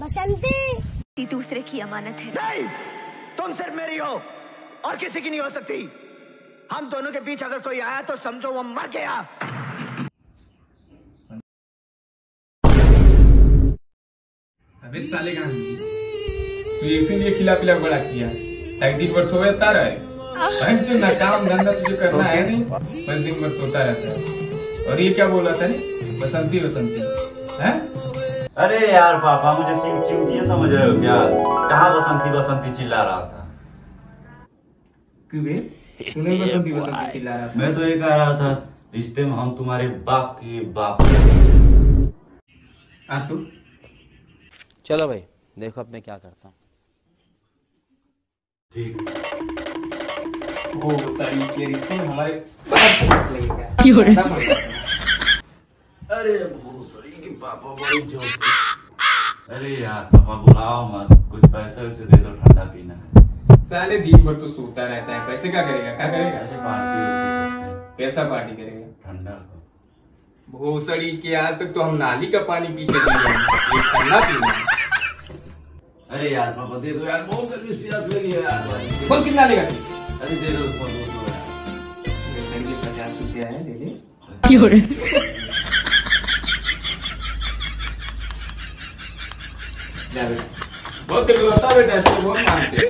बसंती। दूसरे की अमानत है। नहीं तुम सिर्फ़ मेरी हो और किसी की नहीं हो सकती। हम दोनों के बीच अगर कोई आया तो समझो वो मर गया। अबे साले का तू इसीलिए खिला पिला बड़ा किया। ताकि दिन भर सोया रहे। बहन जो ना काम धंधा तुझे करना है नहीं। बस दिन भर सोता रहता है। और ये क्या बोला था रे? बसंती बसंती। है? अरे यार पापा मुझे सिंह चिमटिया समझ रहे हो क्या? कहा बसंती बसंती चिल्ला रहा था? क्यों तूने बसंती बसंती चिल्ला रहा मैं तो ये कह रहा था रिश्ते में हम तुम्हारे बाप के बाप। था तू? चलो भाई देखो अब मैं क्या करता हूँ। ठीक। वो सारी के रिश्ते में हमारे अरे भोसड़ी के पापा बड़ी ज़ोर से अरे यार पापा बुलाओ मत। कुछ पैसे वैसे दे दो ठंडा पीना है। साले दिन भर तो सोता रहता है। पैसे क्या करेगा? क्या करेगा? अरे पार्टी कैसा पार्टी करेगा? ठंडा भोसड़ी के आज तक तो हम नाली का पानी पी के हैं। ठंडा पीना अरे यार पापा दे दो यार बहुत गर्मी से प्यास लगी है यार। बोल कितना लेगा? तू अरे दे दो दो सौ पचास रुपया है ले ले बहुत बेटा बहुत मानते।